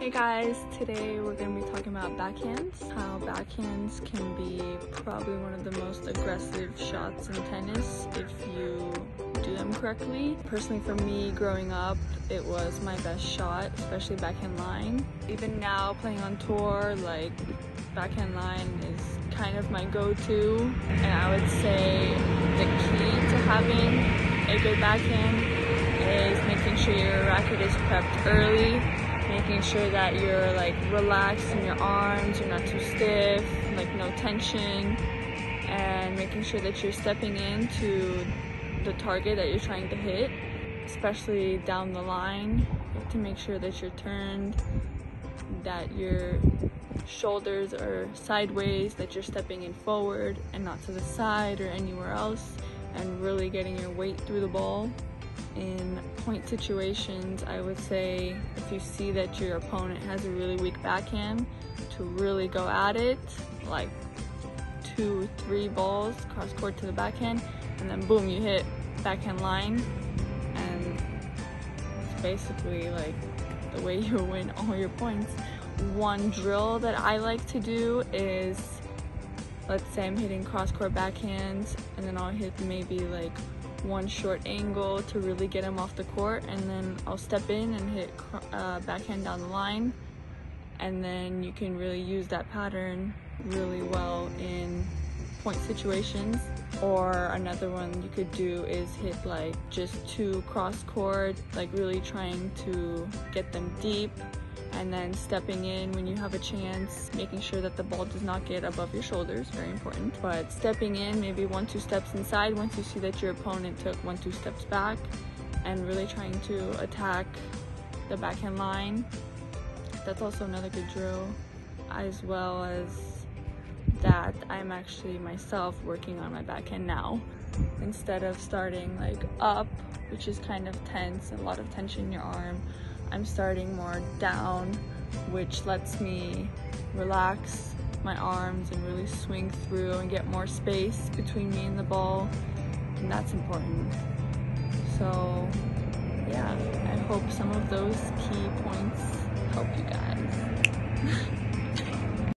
Hey guys, today we're going to be talking about backhands. How backhands can be probably one of the most aggressive shots in tennis if you do them correctly. Personally for me growing up, it was my best shot, especially backhand line. Even now playing on tour, like backhand line is kind of my go-to. And I would say the key to having a good backhand is making sure your racket is prepped early making sure that you're like relaxed in your arms, you're not too stiff, like no tension, and making sure that you're stepping into the target that you're trying to hit, especially down the line. To make sure that you're turned, that your shoulders are sideways, that you're stepping in forward and not to the side or anywhere else, and really getting your weight through the ball in point situations, I would say if you see that your opponent has a really weak backhand, to really go at it, like two, three balls cross court to the backhand, and then boom, you hit backhand line, and it's basically like the way you win all your points. One drill that I like to do is, let's say I'm hitting cross court backhands, and then I'll hit maybe like one short angle to really get him off the court and then I'll step in and hit uh, backhand down the line. And then you can really use that pattern really well in point situations. Or another one you could do is hit like just two cross court like really trying to get them deep and then stepping in when you have a chance, making sure that the ball does not get above your shoulders, very important. But stepping in, maybe one, two steps inside once you see that your opponent took one, two steps back and really trying to attack the backhand line. That's also another good drill, as well as that I'm actually myself working on my backhand now. Instead of starting like up, which is kind of tense, a lot of tension in your arm, I'm starting more down, which lets me relax my arms and really swing through and get more space between me and the ball. And that's important. So yeah, I hope some of those key points help you guys.